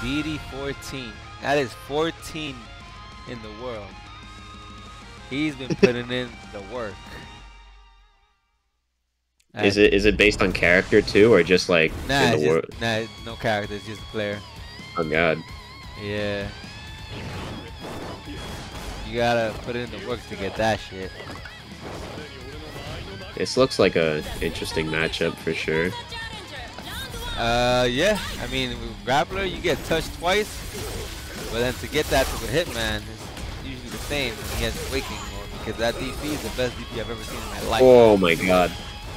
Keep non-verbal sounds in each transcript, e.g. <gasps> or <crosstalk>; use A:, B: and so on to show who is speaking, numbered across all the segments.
A: BD 14. That is 14 in the world. He's been putting in the work.
B: Is it is it based on character too, or just like
A: Nah,
B: in the world?
A: nah, no character. It's just a player.
B: Oh god.
A: Yeah. You gotta put in the work to get that shit.
B: This looks like a interesting matchup for sure.
A: Uh, yeah. I mean, with grappler, you get touched twice, but then to get that to the hitman is usually the same. He has awakening mode because that DP is the best DP I've ever seen in my life.
B: Oh my god.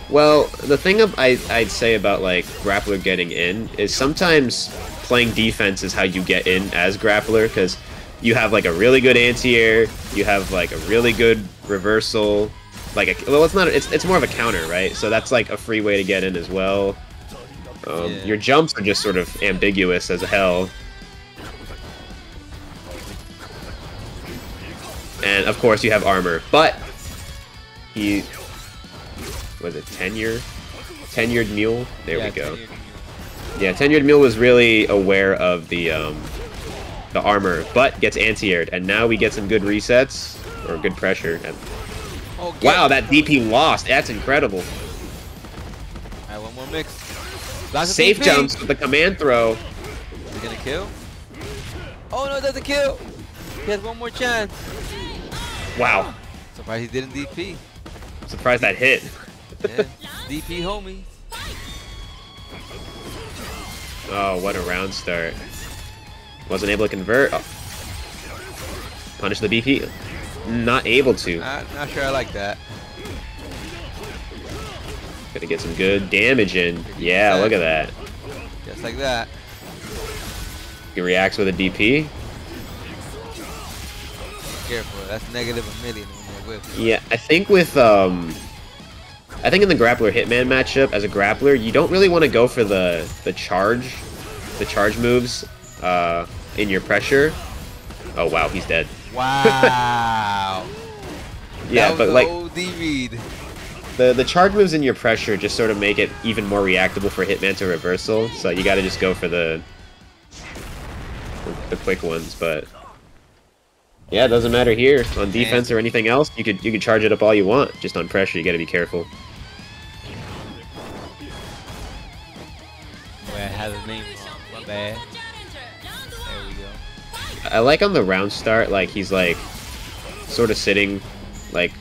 B: Well, the thing of, I, I'd say about like grappler getting in is sometimes playing defense is how you get in as grappler because you have like a really good anti-air, you have like a really good reversal, like a, well, it's not it's it's more of a counter, right? So that's like a free way to get in as well. Um,
A: Yeah.
B: Your jumps are just sort of ambiguous as hell. And of course you have armor, but he was it tenure? Tenured mule? There
A: Yeah,
B: we go.
A: tenured.
B: Yeah, tenured mule was really aware of the um, the armor, but gets anti-aired, and now we get some good resets or good pressure. And
A: Oh,
B: wow, that DP lost. That's incredible.
A: Alright, one more mix. Blocks
B: Safe jumps with the command throw.
A: Is he gonna kill? Oh no, it doesn't kill. He has one more chance.
B: Wow,
A: Surprised he didn't DP.
B: I'm surprised that hit.
A: Yeah. DP homie.
B: Oh, what a round start. Wasn't able to convert. Oh. Punish the DP. Not able to.
A: Not, not sure I like that.
B: Gonna get some good damage in. Yeah, look at that.
A: Just like that.
B: He reacts with a DP.
A: Careful, that's negative a million.
B: Yeah, I think with um, I think in the grappler hitman matchup as a grappler, you don't really want to go for the the charge, the charge moves, uh, in your pressure. Oh wow, he's dead.
A: Wow. <laughs>
B: Yeah, but like
A: OD read.
B: The the charge moves in your pressure just sort of make it even more reactable for hitman to reversal. So you got to just go for the the quick ones, but. Yeah, it doesn't matter here. On defense or anything else, you could you could charge it up all you want. Just on pressure, you got to be careful.
A: I had his name wrong. My bad. There we go.
B: I like on the round start, like he's like sort of sitting like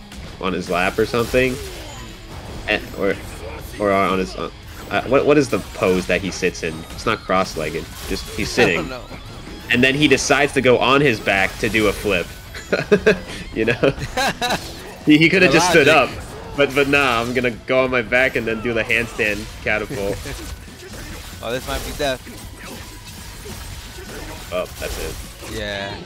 B: on his lap or something, or or on his. Uh, uh, what what is the pose that he sits in? It's not cross-legged. Just he's sitting, and then he decides to go on his back to do a flip. <laughs> you know, <laughs> he, he could have just stood up, but but nah, I'm gonna go on my back and then do the handstand catapult. <laughs>
A: Oh, this might be death.
B: oh, that's it.
A: Yeah.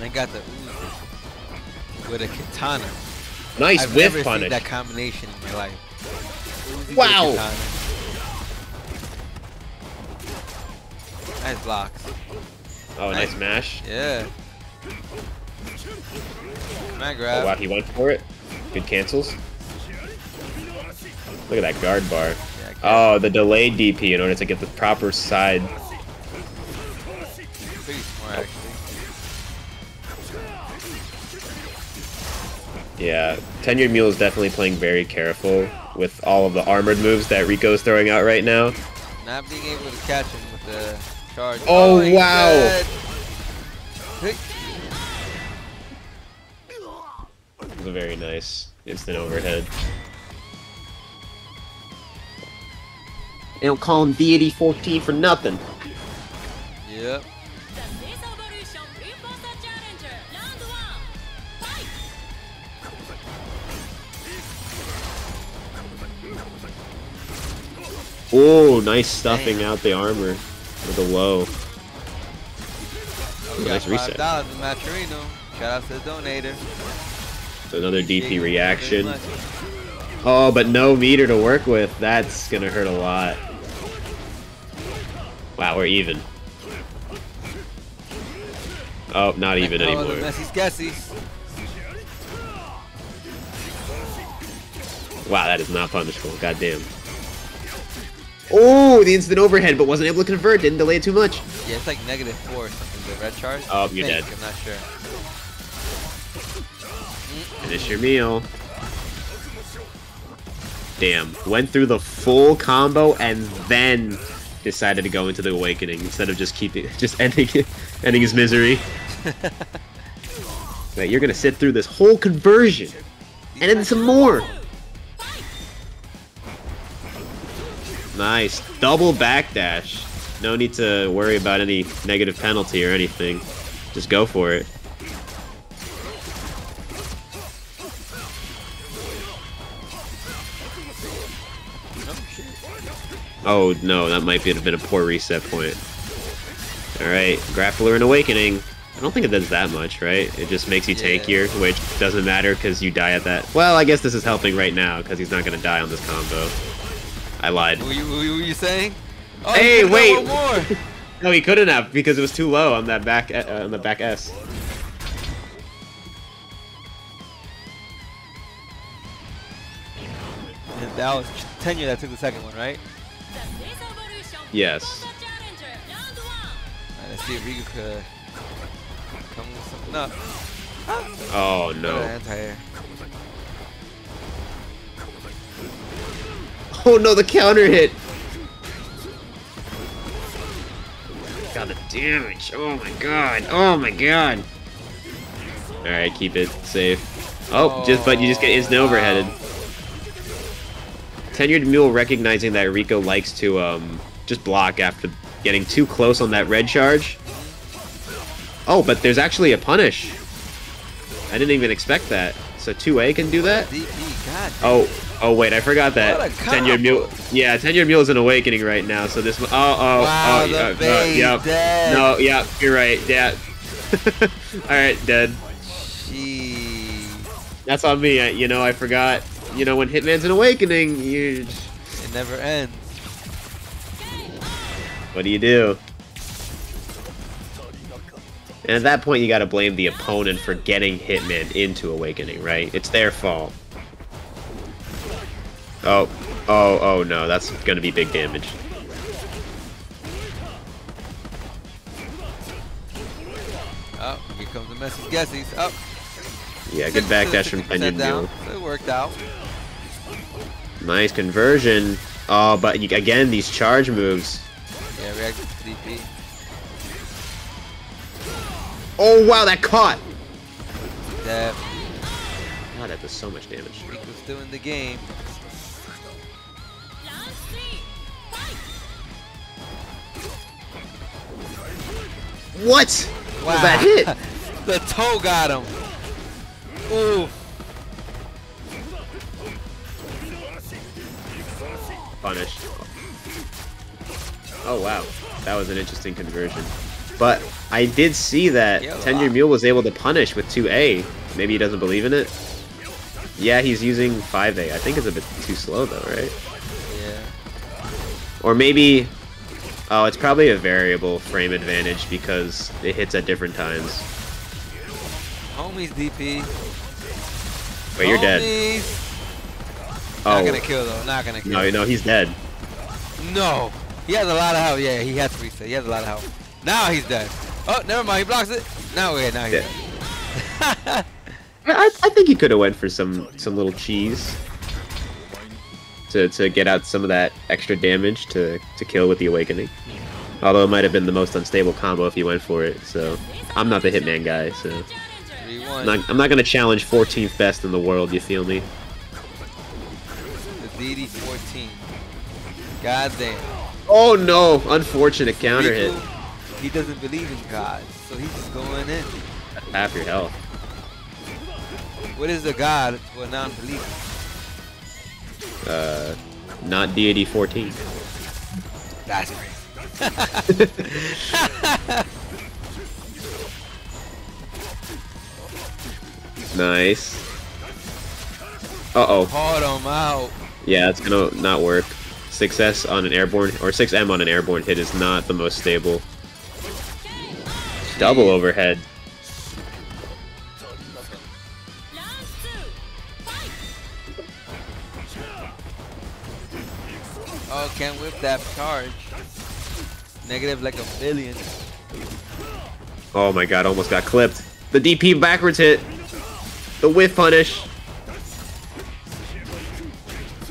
A: I got the Uzi with a katana.
B: Nice
A: I've
B: whiff
A: never
B: punish.
A: seen that combination in my life. Uzi
B: Wow.
A: Nice blocks.
B: Oh, nice mash.
A: Yeah. Come on,
B: Oh, wow, he went for it. Good cancels. Look at that guard bar.
A: Yeah.
B: Oh, the delayed DP in order to get the proper side. Yeah, Tenured Mule is definitely playing very careful with all of the armored moves that Rikko's throwing out right now.
A: Not being able to catch him with the charge.
B: Oh, oh
A: he's
B: wow.
A: dead.
B: It was a very nice instant overhead. They don't call him Deity 14 for nothing.
A: Yep.
B: Oh, nice stuffing out the armor with a low.
A: Oh,
B: Nice reset.
A: dollars Maturino. Shout out to the donator.
B: Another DP reaction. Oh, but no meter to work with. That's gonna hurt a lot. Wow, we're even. Oh, not even anymore. Wow, that is not punishable. Goddamn. Oh, the instant overhead, but wasn't able to convert. Didn't delay it too much.
A: Yeah, it's like negative four or something. The red charge.
B: Oh, you're
A: think,
B: dead.
A: I'm not sure.
B: Finish your meal. Damn. Went through the full combo and then decided to go into the awakening instead of just keeping <laughs> just ending ending his misery. <laughs> Wait, you're gonna sit through this whole conversion. And then some more. Nice. Double backdash. No need to worry about any negative penalty or anything. Just go for it.
A: Oh.
B: No, that might be, have been a poor reset point. Alright, Grappler and Awakening. I don't think it does that much, right? It just makes you
A: Yeah.
B: tankier, which doesn't matter because you die at that. Well, I guess this is helping right now because he's not going to die on this combo. I lied.
A: What were you, what were you saying? Oh,
B: Hey,
A: you
B: wait.
A: done more. <laughs>
B: No, he couldn't have because it was too low on that back uh, on the back S.
A: And that was Tenure that took the second one, right?
B: Yes.
A: Alright, let's see if Rikko could come with something up.
B: Oh
A: Got
B: no. Oh no, the counter hit. God, the damage. Oh my god. Oh my god. Alright, keep it safe. Oh, just but you just get instant
A: Oh,
B: overheaded. Tenured Mule recognizing that Rikko likes to um just block after getting too close on that red charge. Oh, but there's actually a punish. I didn't even expect that. So 2A can do that? Oh, oh wait, I forgot that. Tenured Mule. Yeah, Tenured Mule is an awakening right now. So this. Oh, oh,
A: Wow,
B: oh,
A: the
B: yeah, uh,
A: bait,
B: yep.
A: dead.
B: No, yeah, you're right. Yeah. <laughs> All right, dead.
A: Jeez.
B: That's on me. I, you know, I forgot. You know, when Hitman's an awakening, you.
A: It never ends.
B: What do you do? And at that point, you gotta blame the opponent for getting Hitman into Awakening, right? It's their fault. Oh, oh, oh no, that's gonna be big damage.
A: Oh, here comes the message guessies. Oh,
B: Yeah, good backdash from
A: 50% down. So it worked out.
B: Nice conversion. Oh, but you, again, these charge moves.
A: Yeah, reacted to DP.
B: Oh, wow, that caught!
A: That
B: God, that does so much damage.
A: Still in the game.
B: What?
A: Wow.
B: Was that hit? <laughs>
A: the toe got him. Ooh.
B: punished. Oh wow, that was an interesting conversion. But I did see that
A: Yeah, a
B: Mule was able to punish with 2A. Maybe he doesn't believe in it. Yeah, he's using 5A. I think it's a bit too slow though, right?
A: Yeah.
B: Or maybe... Oh, it's probably a variable frame advantage because it hits at different times.
A: Homies DP.
B: Wait, you're dead.
A: Homies. Not
B: Oh,
A: gonna kill though. Not gonna kill.
B: no, no, he's dead.
A: No. He has a lot of health. Yeah, he has to reset. He has a lot of health. Now he's dead. Oh, never mind. He blocks it. Now, yeah, now he's
B: Yeah.
A: dead.
B: I, <laughs> I- I think he could have went for some some little cheese to to get out some of that extra damage to to kill with the awakening. Although it might have been the most unstable combo if he went for it. So I'm not the hitman guy. So I'm not, I'm not gonna challenge 14th best in the world. You feel me?
A: The Deity 14. God damn.
B: Oh no! Unfortunate counter hit.
A: He doesn't believe in God, so he's just going in.
B: Half your health.
A: What is a God to a non-believer?
B: Uh, not DAD 14.
A: That's crazy. <laughs>
B: Nice. Uh oh.
A: Called him out.
B: Yeah, it's gonna not work. 6S on an airborne, or 6M on an airborne hit is not the most stable. Double overhead.
A: Can't whip that charge. Negative like a billion.
B: Oh my god, almost got clipped. The DP backwards hit. The whiff punish.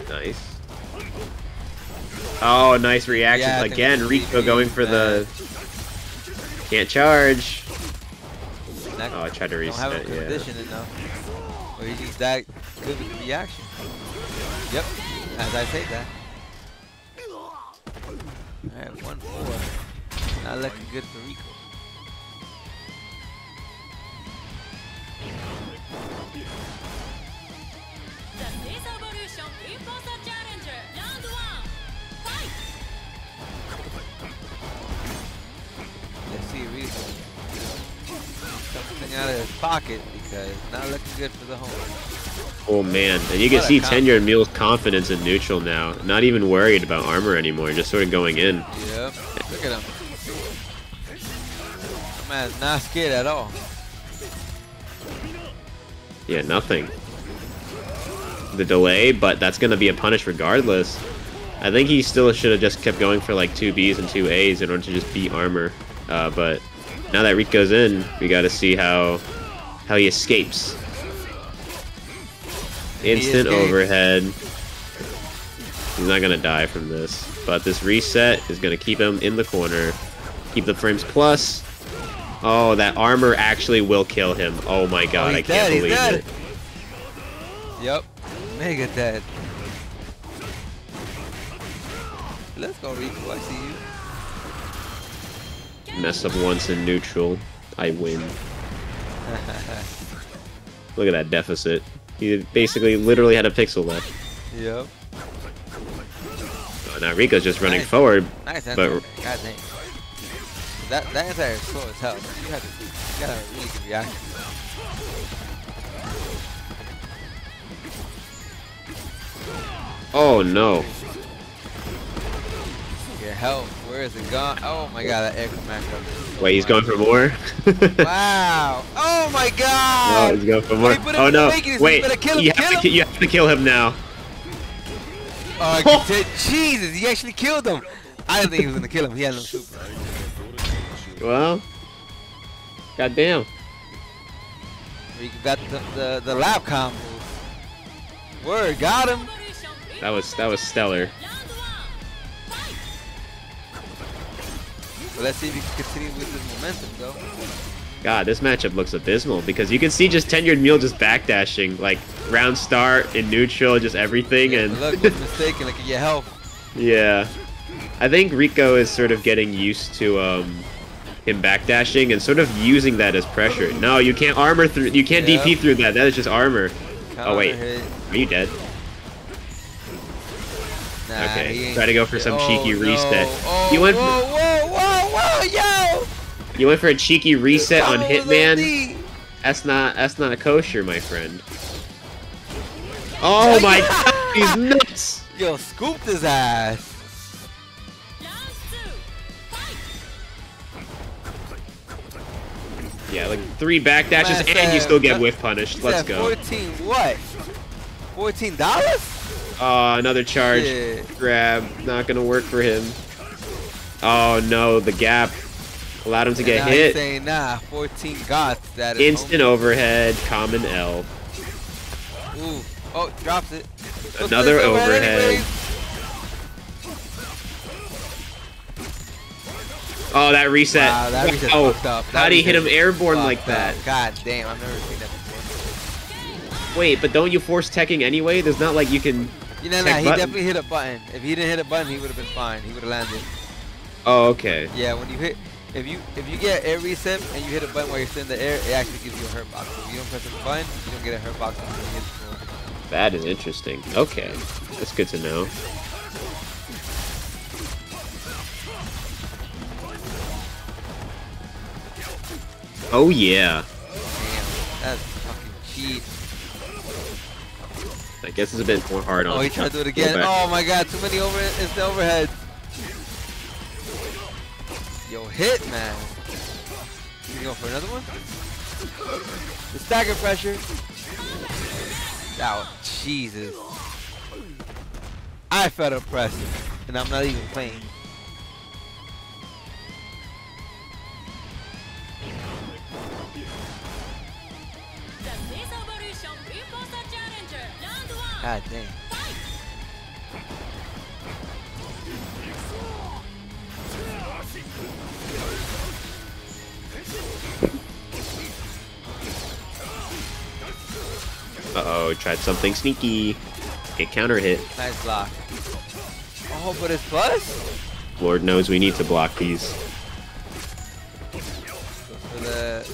B: Nice. Oh, nice reaction.
A: Yeah,
B: Again,
A: Rikko
B: going for the... Can't charge.
A: Not-
B: Oh, I tried to
A: don't have him
B: reset, yeah.
A: conditioned enough. Or he's that good with the reaction. Yep, as I say that. Alright, 1-4. Not looking good for Rikko.
C: The
A: Out of his pocket because not looking good for the home.
B: Oh man, and you can
A: What
B: see. Tenure and Mule's confidence in neutral now. Not even worried about armor anymore, just sort of going in.
A: Yep. Look at him. That man's not scared at all.
B: Yeah, nothing. The delay, but that's gonna be a punish regardless. I think he still should have just kept going for like two Bs and two As in order to just beat armor. Uh, but now that Rikko's in, we gotta see how how he escapes. Instant
A: escapes.
B: overhead. He's not gonna die from this. But this reset is gonna keep him in the corner. Keep the frames plus. Oh, that armor actually will kill him. Oh my oh, god,
A: he's
B: I can't
A: dead,
B: believe it.
A: Yep. Mega dead. Let's go, Rikko. I see you.
B: Mess up once in neutral, I win. <laughs> Look at that deficit. He basically literally had a pixel left.
A: Yep.
B: Oh, now Rikko's just running
A: Nice.
B: forward.
A: Nice
B: But-.
A: God dang. That that answer is slow as hell. You had to, you a really good reaction.
B: Oh no.
A: Health. Where is it gone? Oh my god, that air smash up.
B: Wait, he's going for more? <laughs>
A: Wow. Oh my god.
B: he's going for more. Oh no! Wait,
A: him,
B: you have,
A: kill
B: to, you have to kill him now.
A: Oh, <laughs> Jesus, he actually killed him. I didn't think he was gonna kill him. He had no super.
B: Well, goddamn.
A: We got the, the, the lap combos. Word, got him.
B: That was that was stellar.
A: But let's see if he can continue with this momentum, though.
B: God, this matchup looks abysmal because you can see just tenured mule just backdashing, like round start in neutral, just everything,
A: Yeah,
B: and
A: look, <laughs> what's mistaken? Look at your health.
B: Yeah. I think Rikko is sort of getting used to um, him backdashing and sort of using that as pressure. No, you can't armor through. You can't
A: Yeah.
B: DP through that. That is just armor. Oh, wait.
A: Hit.
B: Are you dead?
A: Nah,
B: Okay, try to go for some
A: Oh,
B: cheeky
A: no.
B: reset.
A: Oh,
B: You went for-
A: whoa, whoa, whoa, whoa, yo!
B: You went for a cheeky reset on Hitman. That's not. That's not a kosher, my friend. Oh, oh my <laughs> god, he's nuts!
A: Yo, scooped his ass.
C: Round 2 Fight!
B: Yeah, like three backdashes
A: Man
B: and you still get whiff punished. Let's go.
A: 14 what? 14 dollars?
B: Oh, another charge.
A: Yeah.
B: Grab. Not gonna work for him. Oh no, the gap allowed him to get
A: now he's
B: hit.
A: saying nah, 14 gots. That
B: Instant overhead, common L.
A: Ooh. Oh, drops it.
B: Another overhead. Oh, that reset.
A: Wow, that reset
B: Oh, how did he hit him airborne like that?
A: up. God damn, I've never seen that before.
B: Wait, but don't you force teching anyway? There's not like you can.
A: You know, nah, he
B: button.
A: definitely hit a button. If he didn't hit a button, he would have been fine. He would have landed.
B: Oh, okay.
A: Yeah, when you hit, if you if you get air reset and you hit a button while you're still in the air, it actually gives you a hurt box. If you don't press the button, you don't get a hurt box until you hit the floor.
B: That is interesting. Okay, that's good to know. Oh yeah.
A: Damn, that's fucking cheap.
B: I guess it's a bit more hard on.
A: Oh, he tried to do it again. Oh my god, too many over it's the overhead. Hit man. You going for another one? The stagger pressure. Oh, Jesus. I felt oppressed. and I'm not even playing.
C: The Space Evolution Impulsor Challenger Round 1
A: God dang.
B: Uh oh, tried something sneaky. Get counter hit.
A: Nice block. Oh, but it's plus?
B: Lord knows we need to block these.
A: The...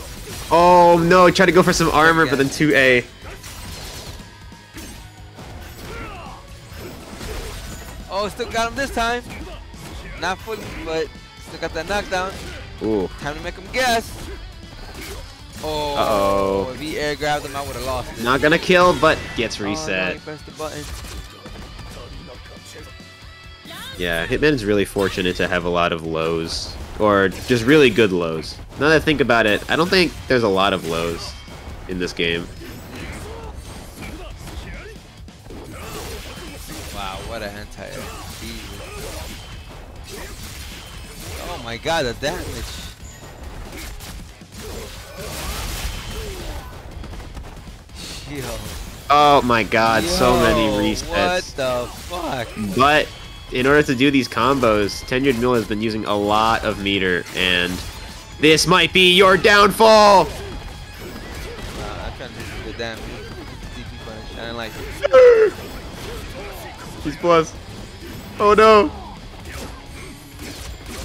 B: Oh no, try to go for some armor, but then 2A.
A: Oh, still got him this time. Not fully, but still got that knockdown.
B: Ooh.
A: Time to make him guess. Oh,
B: Uh-oh.
A: if he air grabbed him, I would have lost it.
B: Not gonna kill, but gets
A: Oh, no,
B: reset.
A: pressed the.
B: Yeah, Hitman's really fortunate to have a lot of lows. Or just really good lows. Now that I think about it, I don't think there's a lot of lows in this game.
A: Wow, what an anti-air. Jesus. Oh my god, the damage. Yo.
B: Oh my god, so many resets.
A: What the fuck?
B: But in order to do these combos, Tenured Mule has been using a lot of meter, and this might be your downfall!
A: Nah, I'm trying to do the damn DP punish. I didn't like it.
B: He's plus. Oh no!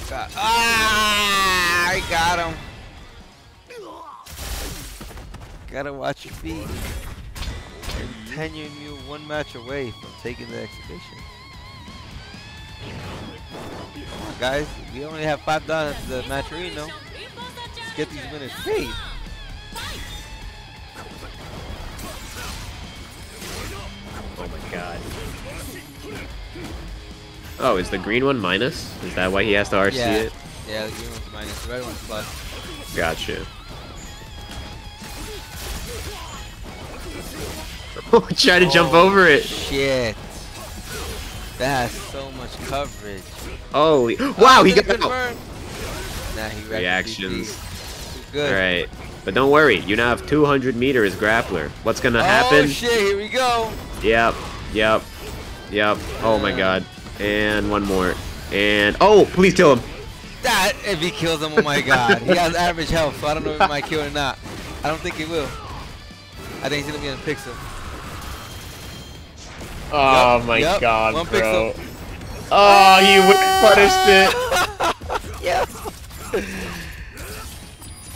A: God. Ah, I got him. Gotta watch your feet. And Tenure you one match away from taking the exhibition. Come on, guys. We only have five dollars to the match arena. Let's get these winners paid.
B: Oh my god. Oh, is the green one minus? Is that why he has to RC
A: Yeah.
B: it?
A: Yeah, the green one's minus. The red one's plus.
B: Gotcha. <laughs> try to jump
A: Oh,
B: over it.
A: Shit. That has so much coverage.
B: Oh, Holy. Wow, he got out.
A: Nah, he the
B: Reactions.
A: Good.
B: Alright. But don't worry, you now have 200 meters grappler. What's gonna
A: Oh
B: happen?
A: shit, here we go.
B: Yep, yep, yep. Oh my uh. god. And one more. And oh, please kill him.
A: That if he kills him, oh my god. he has average health, so I don't know if he might kill or not. I don't think he will. I think he's gonna be in a pixel.
B: Oh
A: Yup,
B: my
A: yup,
B: god,
A: one
B: bro.
A: pixel.
B: Oh, you ah! whiff punished it. <laughs>
A: yes.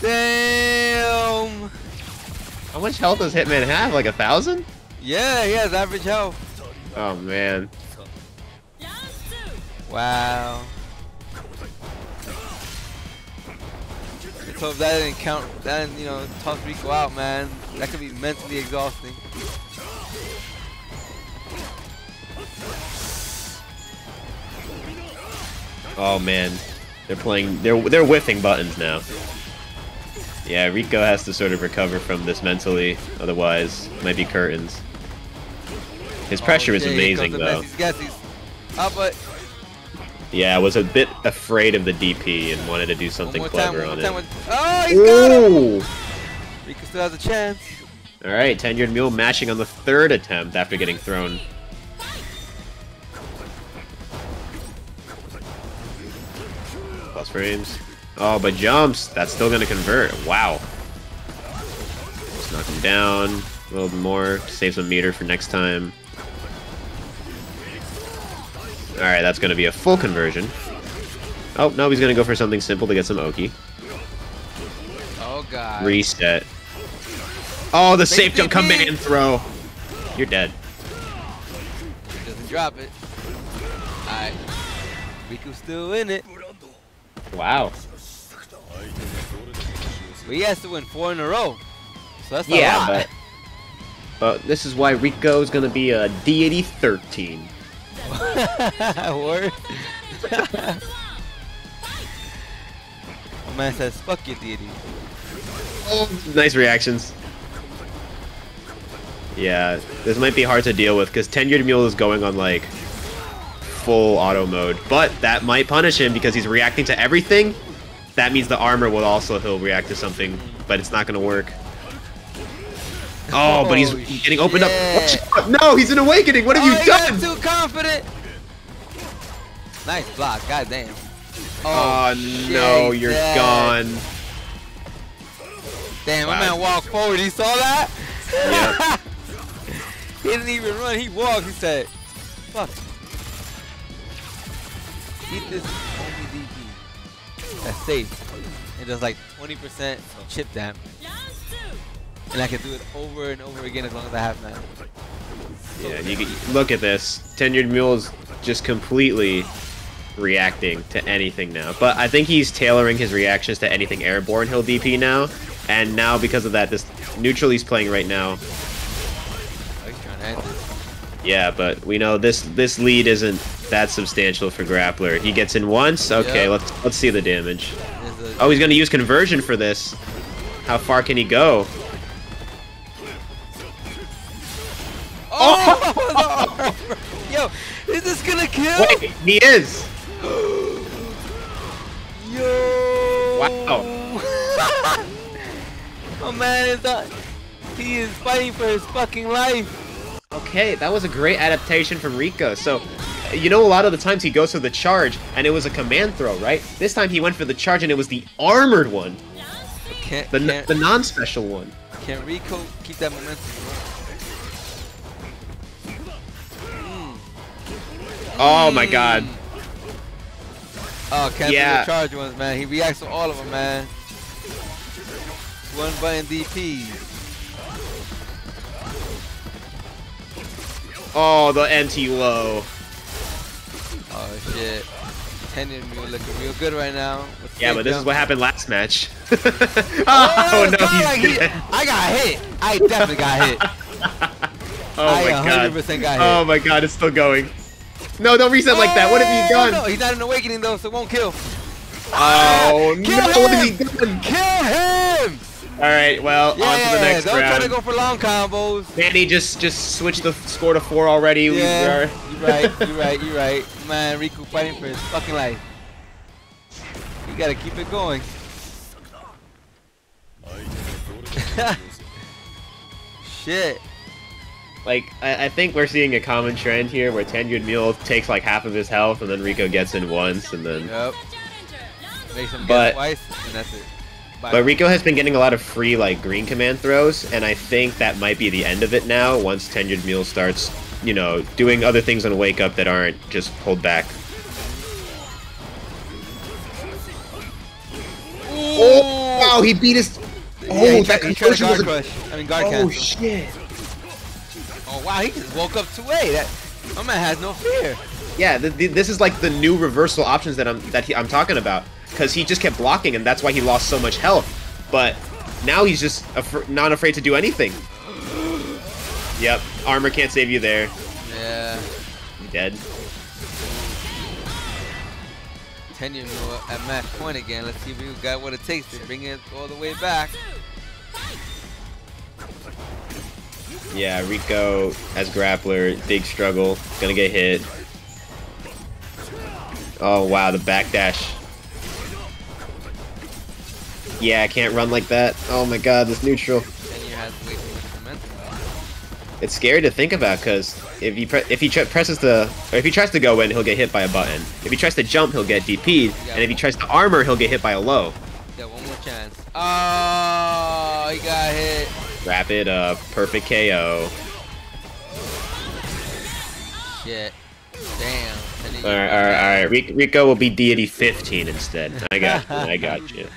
A: Damn.
B: How much health does Hitman have? Like a thousand?
A: Yeah, he has average health.
B: Oh man.
A: Wow. Let's hope that didn't count. That didn't, you know, toss Rikko out, man. That could be mentally exhausting.
B: Oh man. They're playing they're they're whiffing buttons now. Yeah, Rikko has to sort of recover from this mentally, otherwise might be curtains. His oh, pressure
A: oh,
B: is amazing though.
A: But
B: Yeah, I was a bit afraid of the DP and wanted to do something
A: time,
B: clever
A: one
B: on
A: time.
B: it.
A: With, oh, he's got him. Rikko still has a chance.
B: Alright, Tenured Mule mashing on the third attempt after getting thrown. Plus frames. Oh, but jumps. That's still gonna convert. Wow. Just knock him down. A little bit more. Save some meter for next time. Alright, that's gonna be a full conversion. Oh, no, he's gonna go for something simple to get some Oki.
A: Oh god.
B: Reset. Oh, the safe jump command throw. You're dead.
A: Doesn't drop it. Alright. Rikko's still in it.
B: Wow.
A: But he has to win four in a row. So that's
B: Yeah, but but this is why Rikko is gonna be a deity 13. <laughs>
A: Word. <laughs> My man says, fuck your deity.
B: Oh, nice reactions. Yeah, this might be hard to deal with because Tenured Mule is going on like full auto mode. But that might punish him because he's reacting to everything. That means the armor will also he'll react to something, but it's not gonna work. Oh, but he's
A: Oh,
B: getting opened
A: shit.
B: up. <laughs> No, he's an awakening. What have
A: oh,
B: you done?
A: too confident. Nice block. Goddamn.
B: Oh,
A: shit,
B: no, you're
A: dead.
B: gone.
A: Damn, my
B: Wow.
A: man walked forward. He saw that? <laughs> He didn't even run. He walked. He said, fuck. Keep this only DP. That's safe. It does like 20% chip damage. And I can do it over and over again as long as I have mana.
B: Yeah, you can, look at this. Tenured Mule's just completely reacting to anything now. But I think he's tailoring his reactions to anything airborne he'll DP now. And now because of that, this neutral he's playing right now. Yeah, but we know this this lead isn't that substantial for Grappler. He gets in once. Okay,
A: Yeah.
B: let's let's see the damage. Oh, he's gonna use conversion for this. How far can he go?
A: Oh! oh! <laughs> <laughs> Yo, is this gonna kill?
B: Wait, he is. <gasps>
A: Yo!
B: Wow. <laughs>
A: oh man, is that he is fighting for his fucking life.
B: Okay, that was a great adaptation from Rikko. So, you know, a lot of the times he goes for the charge, and it was a command throw, right? This time he went for the charge, and it was the armored one,
A: Can't
B: the
A: can't,
B: the non-special one.
A: can Rikko keep that momentum? Hmm.
B: Oh my god. Hmm.
A: Oh, cancel
B: Yeah.
A: the charge ones, man. He reacts to all of them, man. One button DP.
B: Oh, the NT low.
A: Oh shit. Mule looking real good right now.
B: Yeah, but this is what happened last match. <laughs> oh,
A: Oh,
B: no,
A: like he- I got hit. I definitely got hit. <laughs>
B: Oh
A: I
B: my god.
A: 100% got hit.
B: Oh my god, it's still going. No, don't reset like that. What have you
A: Oh,
B: done?
A: No, he's not an awakening though, so it won't kill.
B: Oh no, what have
A: him!
B: you done?
A: Kill him!
B: All right, well,
A: Yeah,
B: on to the next
A: don't try to go for long combos.
B: Danny just just switched the score to four already. We
A: Yeah,
B: are-
A: you're right, you're right, you're right. Man, Rikko fighting for his fucking life. You gotta keep it going. <laughs> Shit.
B: Like, I, I think we're seeing a common trend here where Tenured Mule takes like half of his health and then Rikko gets in once and then...
A: Yep. Makes him
B: But-
A: twice, and that's it.
B: But Rikko has been getting a lot of free like green command throws and I think that might be the end of it now once Tenured Mule starts, you know, doing other things on Wake Up that aren't just pulled back. Oh, wow, he beat his...
A: Yeah,
B: Oh,
A: he
B: that
A: tried, he tried to
B: conversion
A: guard
B: was a...
A: crush. I mean guard
B: Oh,
A: cancel.
B: shit.
A: Oh wow, he just woke up 2A. That my man has no fear.
B: Yeah, th th this is like the new reversal options that I'm that he, I'm talking about because he just kept blocking and that's why he lost so much health. But now he's just af not afraid to do anything. Yep, armor can't save you there.
A: Yeah.
B: You're dead.
A: Tenure at match point again. Let's see if we got what it takes to bring it all the way back.
B: Yeah, Rikko as grappler, big struggle, gonna get hit. Oh wow, the backdash. Yeah, I can't run like that. Oh my god, this neutral.
A: Tenure has way too much momentum.
B: It's scary to think about because if he pre- if he presses the or if he tries to go in, he'll get hit by a button. If he tries to jump, he'll get DP'd, and if he tries to armor, he'll get hit by a low.
A: Got one more chance. Oh, he got hit.
B: Wrap it up, perfect KO.
A: Shit. Damn.
B: All right, all right, all right. Rikko will be deity 15 instead. I got, you, I got you.